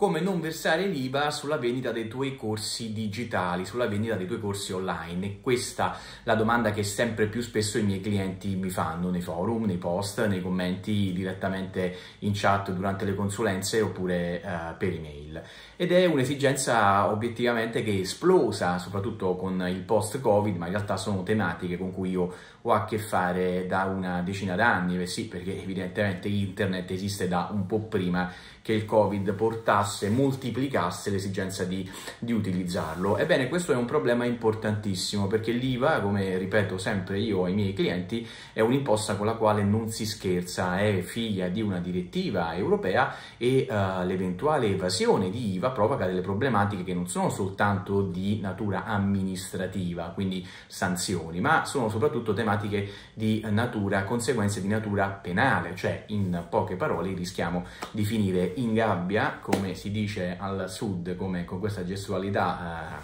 come non versare l'IVA sulla vendita dei tuoi corsi digitali, sulla vendita dei tuoi corsi online. Questa è la domanda che sempre più spesso i miei clienti mi fanno nei forum, nei post, nei commenti direttamente in chat durante le consulenze oppure uh, per email. Ed è un'esigenza obiettivamente che è esplosa, soprattutto con il post-Covid, ma in realtà sono tematiche con cui io ho a che fare da una decina d'anni, eh sì, perché evidentemente internet esiste da un po' prima che il Covid portasse, moltiplicasse l'esigenza di, di, utilizzarlo. Ebbene, questo è un problema importantissimo perché l'IVA, come ripeto sempre io ai miei clienti, è un'imposta con la quale non si scherza, è figlia di una direttiva europea e uh, l'eventuale evasione di IVA provoca delle problematiche che non sono soltanto di natura amministrativa, quindi sanzioni, ma sono soprattutto tematiche di natura, conseguenze di natura penale, cioè in poche parole rischiamo di finire in gabbia, come si dice al sud, come con questa gestualità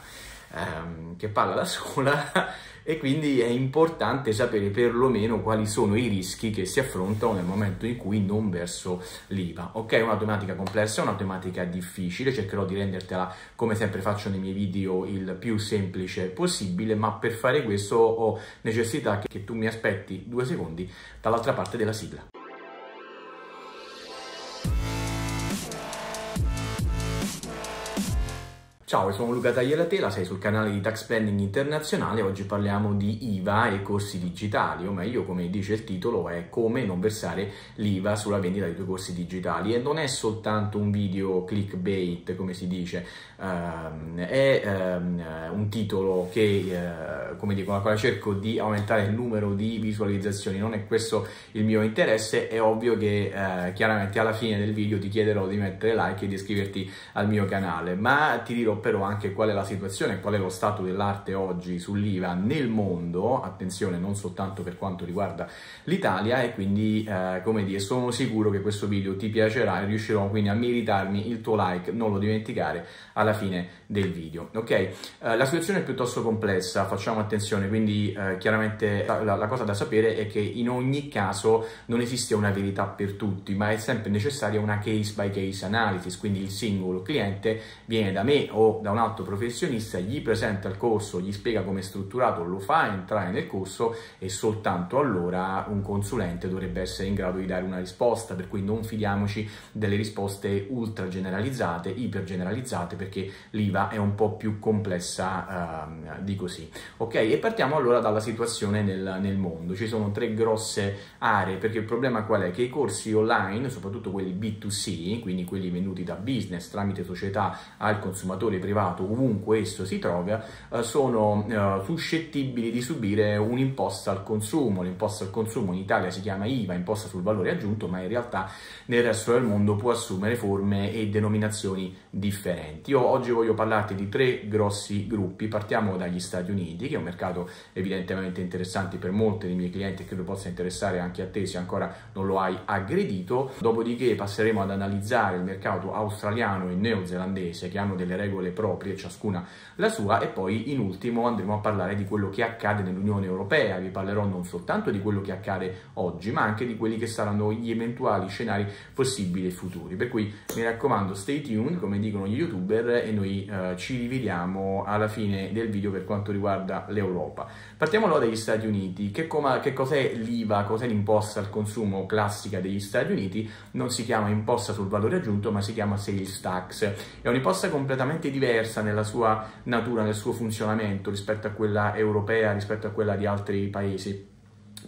eh, eh, che parla da sola, e quindi è importante sapere perlomeno quali sono i rischi che si affrontano nel momento in cui non verso l'IVA. Ok, è una tematica complessa, è una tematica difficile, cercherò di rendertela come sempre faccio nei miei video il più semplice possibile, ma per fare questo ho necessità che tu mi aspetti due secondi dall'altra parte della sigla. Ciao, sono Luca Tagliatela, sei sul canale di Tax Planning Internazionale. Oggi parliamo di IVA e corsi digitali, o meglio, come dice il titolo, è come non versare l'IVA sulla vendita dei tuoi corsi digitali. E non è soltanto un video clickbait, come si dice, uh, è uh, un titolo che, uh, come dico, con quale cerco di aumentare il numero di visualizzazioni. Non è questo il mio interesse. È ovvio che eh, chiaramente alla fine del video ti chiederò di mettere like e di iscriverti al mio canale, ma ti dirò però anche qual è la situazione, qual è lo stato dell'arte oggi sull'IVA nel mondo, attenzione non soltanto per quanto riguarda l'Italia e quindi eh, come dire sono sicuro che questo video ti piacerà e riuscirò quindi a meritarmi il tuo like, non lo dimenticare alla fine del video, ok? Eh, la situazione è piuttosto complessa, facciamo attenzione, quindi eh, chiaramente la, la cosa da sapere è che in ogni caso non esiste una verità per tutti, ma è sempre necessaria una case by case analysis, quindi il singolo cliente viene da me o da un altro professionista, gli presenta il corso, gli spiega come è strutturato, lo fa entrare nel corso e soltanto allora un consulente dovrebbe essere in grado di dare una risposta, per cui non fidiamoci delle risposte ultra generalizzate, iper generalizzate, perché l'IVA è un po' più complessa uh, di così. Ok, e partiamo allora dalla situazione nel, nel mondo. Ci sono tre grosse aree, perché il problema qual è? Che i corsi online, soprattutto quelli B2C, quindi quelli venuti da business tramite società al consumatore privato, ovunque esso si trova, eh, sono eh, suscettibili di subire un'imposta al consumo. L'imposta al consumo in Italia si chiama IVA, imposta sul valore aggiunto, ma in realtà nel resto del mondo può assumere forme e denominazioni differenti. Io oggi voglio parlarti di tre grossi gruppi. Partiamo dagli Stati Uniti, che è un mercato evidentemente interessante per molti dei miei clienti e credo possa interessare anche a te se ancora non lo hai aggredito. Dopodiché passeremo ad analizzare il mercato australiano e neozelandese che hanno delle regole proprie, ciascuna la sua, e poi in ultimo andremo a parlare di quello che accade nell'Unione Europea. Vi parlerò non soltanto di quello che accade oggi, ma anche di quelli che saranno gli eventuali scenari possibili futuri. Per cui mi raccomando, stay tuned, come dicono gli youtuber, e noi eh, ci rivediamo alla fine del video per quanto riguarda l'Europa. Partiamo allora dagli Stati Uniti. Che, che cos'è l'IVA, cos'è l'imposta al consumo classica degli Stati Uniti? Non si chiama imposta sul valore aggiunto, ma si chiama sales tax. È un'imposta completamente diversa nella sua natura, nel suo funzionamento rispetto a quella europea, rispetto a quella di altri paesi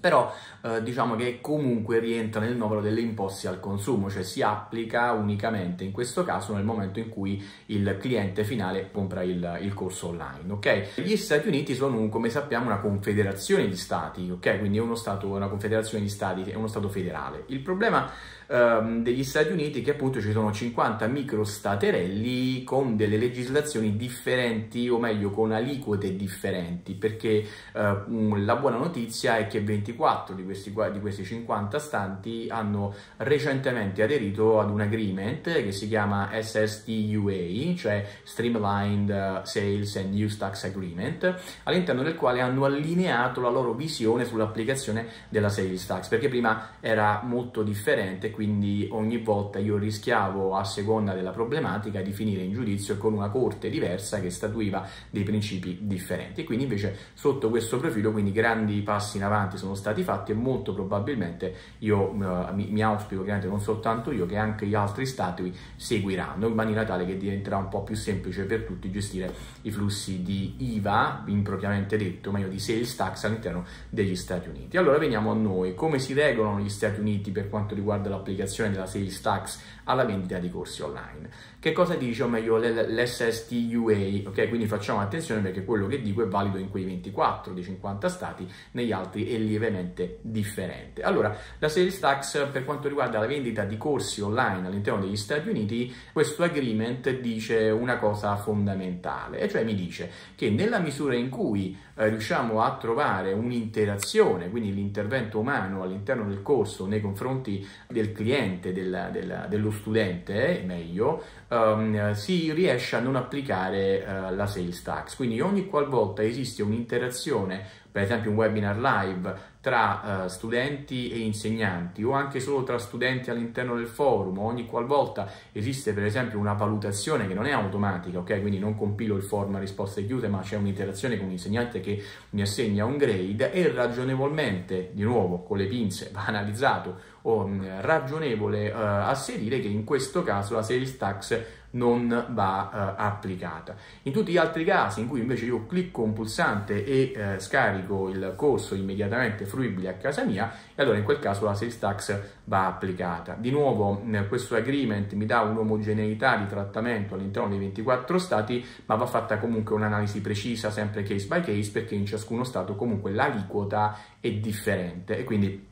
però eh, diciamo che comunque rientra nel novero delle imposte al consumo, cioè si applica unicamente in questo caso nel momento in cui il cliente finale compra il, il corso online, ok? Gli Stati Uniti sono, come sappiamo, una confederazione di stati, ok? Quindi è uno stato, una confederazione di stati, è uno stato federale. Il problema ehm, degli Stati Uniti che appunto ci sono 50 microstaterelli con delle legislazioni differenti o meglio con aliquote differenti perché eh, la buona notizia è che 24 di questi, di questi 50 stanti hanno recentemente aderito ad un agreement che si chiama SSTUA cioè Streamlined eh, Sales and Use Tax Agreement all'interno del quale hanno allineato la loro visione sull'applicazione della sales tax perché prima era molto differente quindi ogni volta io rischiavo a seconda della problematica di finire in giudizio con una corte diversa che statuiva dei principi differenti. Quindi invece sotto questo profilo quindi grandi passi in avanti sono stati fatti e molto probabilmente io uh, mi, mi, auspico che non soltanto io che anche gli altri stati seguiranno in maniera tale che diventerà un po' più semplice per tutti gestire i flussi di IVA impropriamente detto, meglio di sales tax all'interno degli Stati Uniti. Allora veniamo a noi, come si regolano gli Stati Uniti per quanto riguarda l'applicazione della sales tax alla vendita di corsi online? Che cosa dice, o meglio, l'SSTUA? Ok, quindi facciamo attenzione perché quello che dico è valido in quei 24 dei 50 stati, negli altri è lievemente differente. Allora, la sales tax per quanto riguarda la vendita di corsi online all'interno degli Stati Uniti, questo agreement dice una cosa fondamentale, e cioè mi dice che nella misura in cui eh, riusciamo a trovare un'interazione, quindi l'intervento umano all'interno del corso nei confronti del cliente, del, del, dello studente, meglio, um, si riesce a non applicare uh, la sales tax. Quindi ogni qualvolta esiste un'interazione, per esempio un webinar live, tra uh, studenti e insegnanti o anche solo tra studenti all'interno del forum, ogni qualvolta esiste per esempio una valutazione che non è automatica, ok? Quindi non compilo il form a risposte chiuse, ma c'è un'interazione con un insegnante che mi assegna un grade e ragionevolmente, di nuovo con le pinze, va analizzato o mh, mm, ragionevole uh, asserire che in questo caso la sales tax non va uh, applicata. In tutti gli altri casi in cui invece io clicco un pulsante e uh, scarico il corso immediatamente fruibile a casa mia, e allora in quel caso la sales tax va applicata. Di nuovo questo agreement mi dà un'omogeneità di trattamento all'interno dei 24 stati, ma va fatta comunque un'analisi precisa, sempre case by case, perché in ciascuno stato comunque l'aliquota è differente e quindi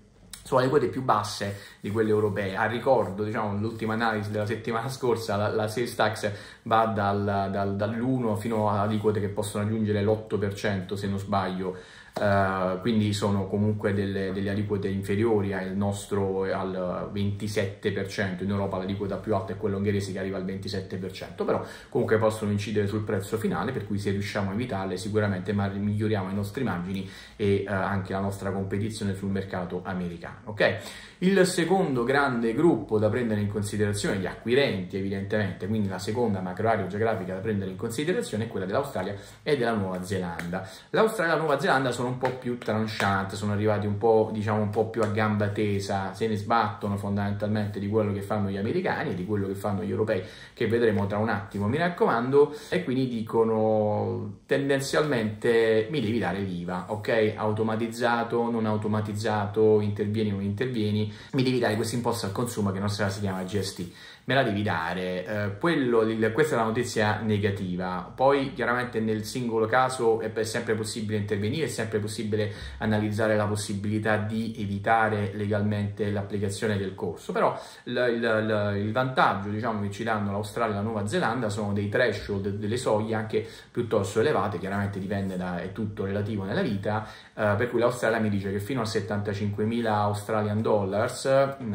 sono le quote più basse di quelle europee. A ricordo, diciamo, l'ultima analisi della settimana scorsa, la, la sales tax va dal, dal, dall'1 fino a aliquote che possono raggiungere l'8% se non sbaglio Uh, quindi sono comunque delle, delle, aliquote inferiori al nostro al 27%, in Europa l'aliquota più alta è quella ungherese che arriva al 27%, però comunque possono incidere sul prezzo finale, per cui se riusciamo a evitarle sicuramente miglioriamo i nostri margini e uh, anche la nostra competizione sul mercato americano. Okay? Il secondo grande gruppo da prendere in considerazione, gli acquirenti evidentemente, quindi la seconda macro area geografica da prendere in considerazione è quella dell'Australia e della Nuova Zelanda. L'Australia e la Nuova Zelanda sono un po' più tranchant, sono arrivati un po', diciamo, un po' più a gamba tesa, se ne sbattono fondamentalmente di quello che fanno gli americani e di quello che fanno gli europei, che vedremo tra un attimo, mi raccomando, e quindi dicono tendenzialmente mi devi dare l'IVA, ok? Automatizzato, non automatizzato, intervieni o non intervieni, mi devi dare questo imposto al consumo che nostra si chiama GST me la devi dare. Eh, quello, questa è la notizia negativa. Poi chiaramente nel singolo caso è sempre possibile intervenire, è sempre possibile analizzare la possibilità di evitare legalmente l'applicazione del corso. Però il, il, il vantaggio diciamo, che ci danno l'Australia e la Nuova Zelanda sono dei threshold, delle soglie anche piuttosto elevate, chiaramente dipende da, è tutto relativo nella vita, eh, per cui l'Australia mi dice che fino a 75.000 Australian dollars,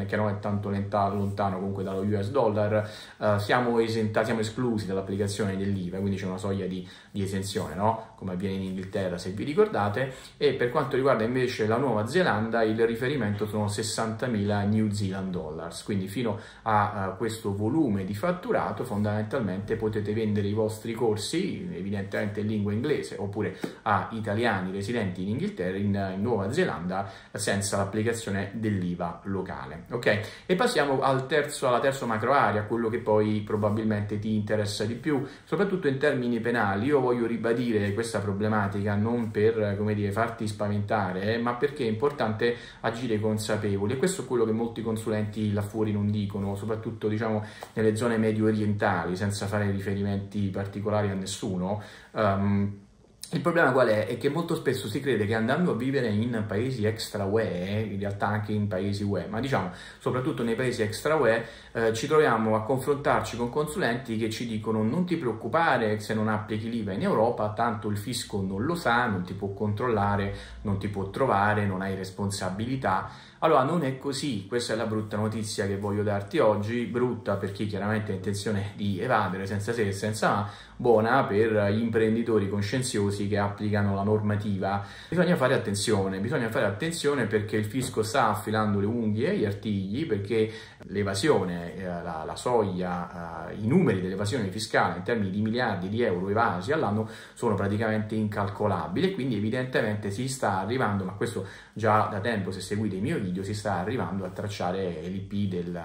che non è tanto lontano comunque dallo US dollar, dollar uh, siamo, esentati, siamo esclusi dall'applicazione dell'IVA, quindi c'è una soglia di, di esenzione, no? Come avviene in Inghilterra se vi ricordate, e per quanto riguarda invece la Nuova Zelanda il riferimento sono 60.000 New Zealand dollars, quindi fino a uh, questo volume di fatturato fondamentalmente potete vendere i vostri corsi, evidentemente in lingua inglese, oppure a italiani residenti in Inghilterra, in, in Nuova Zelanda, senza l'applicazione dell'IVA locale. Ok? E passiamo al terzo, alla terza macro area, quello che poi probabilmente ti interessa di più, soprattutto in termini penali. Io voglio ribadire questa problematica non per, dire, farti spaventare, eh, ma perché è importante agire consapevoli e questo è quello che molti consulenti là fuori non dicono, soprattutto diciamo nelle zone medio orientali, senza fare riferimenti particolari a nessuno. Um, il problema qual è? È che molto spesso si crede che andando a vivere in paesi extra UE, in realtà anche in paesi UE, ma diciamo soprattutto nei paesi extra UE, eh, ci troviamo a confrontarci con consulenti che ci dicono non ti preoccupare se non applichi l'IVA in Europa, tanto il fisco non lo sa, non ti può controllare, non ti può trovare, non hai responsabilità. Allora non è così, questa è la brutta notizia che voglio darti oggi, brutta per chi chiaramente ha intenzione di evadere senza se e senza ma, buona per gli imprenditori conscienziosi che applicano la normativa. Bisogna fare attenzione, bisogna fare attenzione perché il fisco sta affilando le unghie e gli artigli, perché l'evasione, eh, la, la, soglia, eh, i numeri dell'evasione fiscale in termini di miliardi di euro evasi all'anno sono praticamente incalcolabili quindi evidentemente si sta arrivando, ma questo già da tempo se seguite i miei video, si sta arrivando a tracciare l'IP, del,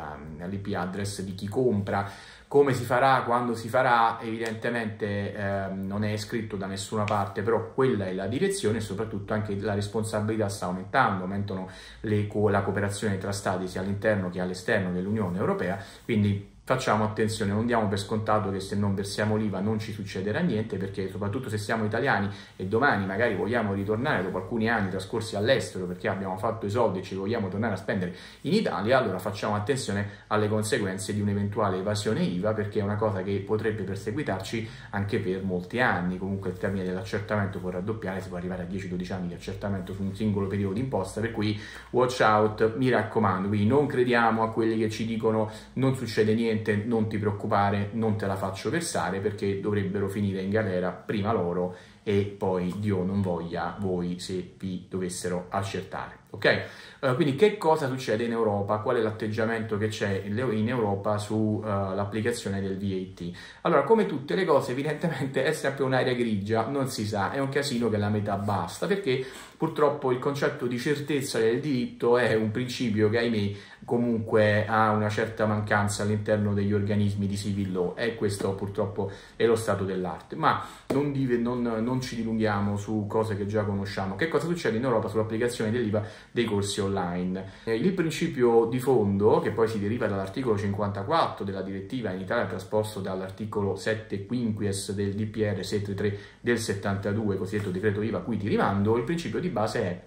l'IP address di chi compra come si farà, quando si farà, evidentemente eh, non è scritto da nessuna parte, però quella è la direzione e soprattutto anche la responsabilità sta aumentando, aumentano le, la cooperazione tra stati sia all'interno che all'esterno dell'Unione Europea, quindi facciamo attenzione, non diamo per scontato che se non versiamo l'IVA non ci succederà niente, perché soprattutto se siamo italiani e domani magari vogliamo ritornare dopo alcuni anni trascorsi all'estero perché abbiamo fatto i soldi e ci vogliamo tornare a spendere in Italia, allora facciamo attenzione alle conseguenze di un'eventuale evasione IVA, perché è una cosa che potrebbe perseguitarci anche per molti anni. Comunque il termine dell'accertamento può raddoppiare, si può arrivare a 10-12 anni di accertamento su un singolo periodo di imposta, per cui watch out, mi raccomando, quindi non crediamo a quelli che ci dicono non succede niente niente, non ti preoccupare, non te la faccio versare perché dovrebbero finire in galera prima loro e poi Dio non voglia voi se vi dovessero accertare. Ok? Uh, quindi che cosa succede in Europa? Qual è l'atteggiamento che c'è in Europa sull'applicazione uh, del VAT? Allora, come tutte le cose, evidentemente è sempre un'area grigia, non si sa, è un casino che la metà basta, perché purtroppo il concetto di certezza del diritto è un principio che, ahimè, comunque ha una certa mancanza all'interno degli organismi di civil law e questo purtroppo è lo stato dell'arte. Ma non, dive, non, non ci dilunghiamo su cose che già conosciamo. Che cosa succede in Europa sull'applicazione dell'IVA dei corsi online? Eh, il principio di fondo, che poi si deriva dall'articolo 54 della direttiva in Italia trasposto dall'articolo 7 quinquies del DPR 633 del 72, cosiddetto decreto IVA, cui ti rimando, il principio di base è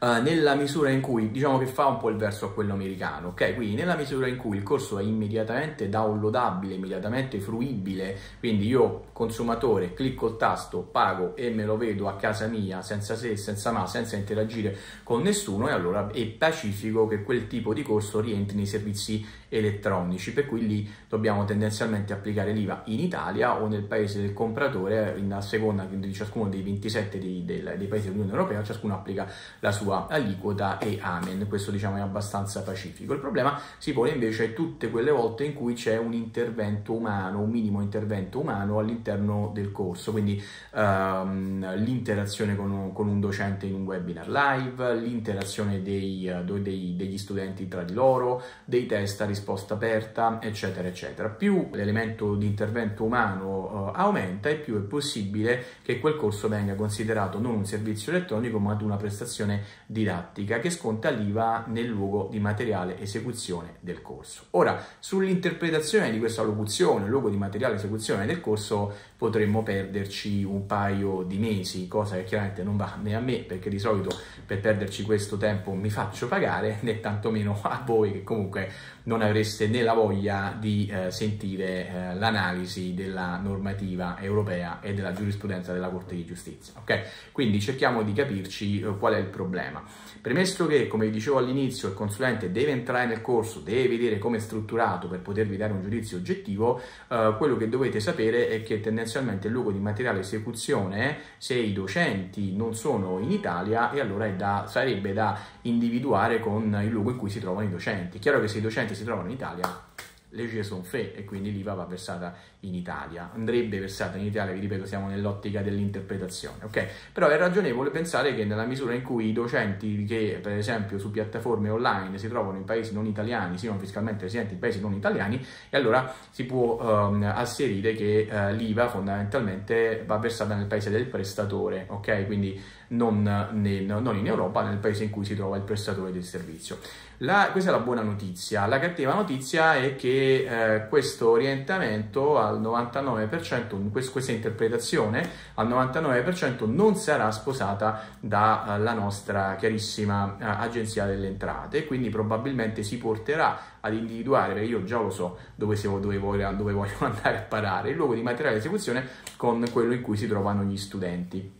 uh, nella misura in cui, diciamo che fa un po' il verso a quello americano, ok? Quindi nella misura in cui il corso è immediatamente downloadabile, immediatamente fruibile, quindi io consumatore clicco il tasto, pago e me lo vedo a casa mia senza se, senza ma, senza interagire con nessuno e allora è pacifico che quel tipo di corso rientri nei servizi elettronici, per cui lì dobbiamo tendenzialmente applicare l'IVA in Italia o nel paese del compratore, a seconda di ciascuno dei 27 dei, dei, dei paesi dell'Unione Europea, ciascuno applica la sua aliquota e amen, questo diciamo è abbastanza pacifico. Il problema si pone invece tutte quelle volte in cui c'è un intervento umano, un minimo intervento umano all'interno del corso, quindi um, l'interazione con con un, docente in un webinar live, l'interazione dei, dei, degli studenti tra di loro, dei test a risposta aperta, eccetera, eccetera. Più l'elemento di intervento umano uh, aumenta e più è possibile che quel corso venga considerato non un servizio elettronico ma una prestazione didattica che sconta l'IVA nel luogo di materiale esecuzione del corso. Ora, sull'interpretazione di questa locuzione, luogo di materiale esecuzione del corso, potremmo perderci un paio di mesi, cosa che chiaramente non va né a me, perché di solito per perderci questo tempo mi faccio pagare, né tantomeno a voi che comunque non avreste né la voglia di eh, sentire eh, l'analisi della normativa europea e della giurisprudenza della Corte di Giustizia. Okay? Quindi cerchiamo di capirci eh, qual è il problema. Premesso che, come vi dicevo all'inizio, il consulente deve entrare nel corso, deve vedere come è strutturato per potervi dare un giudizio oggettivo, eh, quello che dovete sapere è che tendenzialmente il luogo di materiale esecuzione, se i docenti non sono in Italia, e allora da, sarebbe da individuare con il luogo in cui si trovano i docenti. Chiaro che se i docenti si trovano in Italia, legge sono fe e quindi l'IVA va versata in Italia, andrebbe versata in Italia, vi ripeto, siamo nell'ottica dell'interpretazione, ok? Però è ragionevole pensare che nella misura in cui i docenti che per esempio su piattaforme online si trovano in paesi non italiani, siano fiscalmente residenti in paesi non italiani, e allora si può um, asserire che uh, l'IVA fondamentalmente va versata nel paese del prestatore, ok? Quindi non, nel, non in Europa, nel paese in cui si trova il prestatore del servizio. La, questa è la buona notizia. La cattiva notizia è che eh, questo orientamento al 99%, questa interpretazione al 99% non sarà sposata dalla nostra chiarissima uh, agenzia delle entrate, quindi probabilmente si porterà ad individuare, perché io già lo so dove, siamo, dove, voglio, dove voglio andare a parare, il luogo di materiale di esecuzione con quello in cui si trovano gli studenti.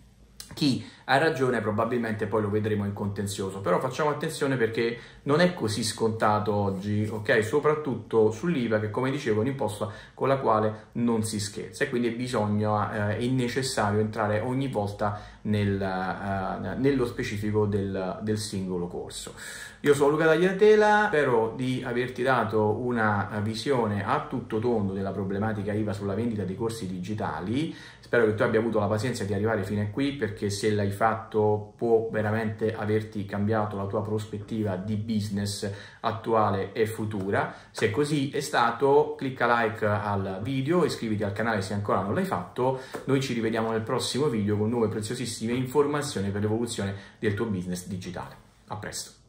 Chi ha ragione probabilmente poi lo vedremo in contenzioso, però facciamo attenzione perché non è così scontato oggi, ok? Soprattutto sull'IVA che come dicevo è un'imposta con la quale non si scherza e quindi bisogna, eh, è necessario entrare ogni volta nel, uh, nello specifico del, del, singolo corso. Io sono Luca Tagliatela, spero di averti dato una visione a tutto tondo della problematica IVA sulla vendita dei corsi digitali, spero che tu abbia avuto la pazienza di arrivare fino a qui perché se l'hai fatto può veramente averti cambiato la tua prospettiva di business attuale e futura. Se così è stato, clicca like al video, iscriviti al canale se ancora non l'hai fatto. Noi ci rivediamo nel prossimo video con nuove preziosissime informazioni per l'evoluzione del tuo business digitale. A presto!